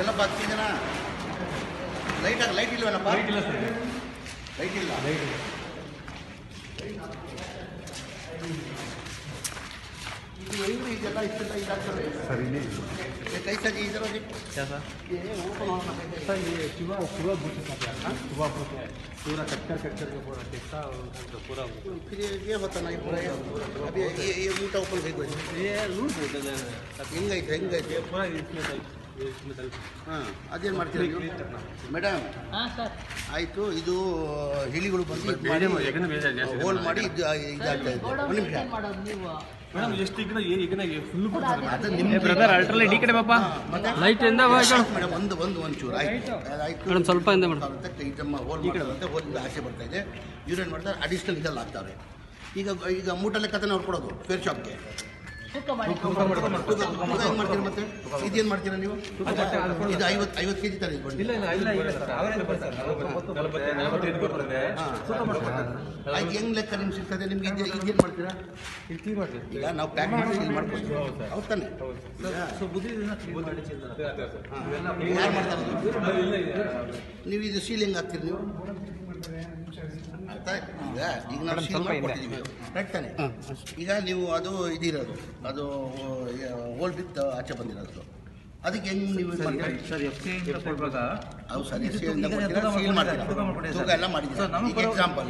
ಎಲ್ಲಪ್ಪ ಹತ್ತು ಜನ ಲೈಟ್ ಆಗ ಲೈಟ್ ಇಲ್ವೇನಪ್ಪ ಲೈಟ್ ಇಲ್ಲ ಸರ್ ಲೈಟ್ ಇಲ್ಲ ಲೈಟ್ ಇಲ್ಲ ಇದು ಹೆಂಗ್ರಿ ಇದೆಲ್ಲ ಇಷ್ಟೆಲ್ಲ ಇದಾಗ್ತದೆ ಸರ್ ಇಲ್ಲಿ ये कैसा जी इधर जी क्या सर ये ओपन होना है सर ये सुबह सुबह बुश का प्यार ना सुबह बुश है पूरा कट कर कट करके पूरा टेक्सा और उनका पूरा फिर ये ये होता नहीं पूरा ये अभी ये ये ऊँटा ओपन कर दो ये लूज होता है ಹೆಂಗೈತೆ ಹೆಂಗೈತೆ ये पूरा इसमें तल ये इसमें तल ಹಾಂ ಅದೇನು ಮಾಡ್ತೀರಾ ಮೇಡಮ್ ಆಯಿತು ಇದು ಹಿಲಿಗಳು ಬಂದು ಹೋಲ್ಡ್ ಮಾಡಿ ಇದು ಎಷ್ಟು ಈಗ ಈಗ ಫುಲ್ ನಿಮ್ಮ ಮೇಡಮ್. ಒಂದು ಒಂದು ಒಂಚೂರು ಆಯ್ತು. ಆಯ್ತು. ಸ್ವಲ್ಪ ಇಂದ ಆಸೆ ಬರ್ತಾ ಇದೆ. ಇವ್ರು ಮಾಡ್ತಾರೆ? ಅಡಿಷನಲ್ ಇದೆಲ್ಲ ಹಾಕ್ತಾರೆ. ಈಗ ಈಗ ಮೂಟಲೆ ಕತನ ಅವ್ರು ಕೊಡೋದು ಫೇರ್ ಶಾಪ್ಗೆ ಮಾಡ್ತೀರಾ ಮತ್ತೆ? ಇದೇನು ಮಾಡ್ತೀರಾ ನೀವು? ಇದು ಐವತ್ತು ಐವತ್ತು ಕೆ ಜಿ ತರ ಇಲ್ಲ ಆಯ್ತು ಹೆಂಗ್ ಲೆಕ್ಕ ನಿಮ್ಗೆ ಸಿಗ್ತದೆ? ನಿಮ್ಗೆ ಇದು ಇದೇನು ಮಾಡ್ತೀರಾ? ಇಲ್ಲಿ ಈಗ ನಾವು ಪ್ಯಾಕ್ ಮಾಡಿ ಇಲ್ಲಿ ತಾನೆ? ಯಾರು ಮಾಡ್ತಾರೆ ನೀವು ಇದು ಸೀಲಿಂಗ್ ಹಾಕ್ತೀರಿ ನೀವು? ಈಗ ಈಗ ನಾವು ಸೀಲ್ ಮಾಡ್ಕೊಟ್ಟಿದ್ದೀವಿ. ಕರೆಕ್ಟ್ ತಾನೆ? ಈಗ ನೀವು ಅದು ಇದಿರೋದು ಅದು ಓಲ್ಡ್ ಬಿತ್ ಆಚೆ ಬಂದಿರೋದು. ಅದಕ್ಕೆ ಹೆಂಗ್ ನೀವು? ಸರ್ ಎಫ್ ಸಿ ಕೊಡ್ಬೇಕಾ? ಹೌದು ಸರ್ ಎಫ್ ಸಿ ಮಾಡ್ತೀರಾ? ತೂಕ ಎಲ್ಲ ಮಾಡಿದ್ದೀರಾ? ಈಗ ಎಕ್ಸಾಂಪಲ್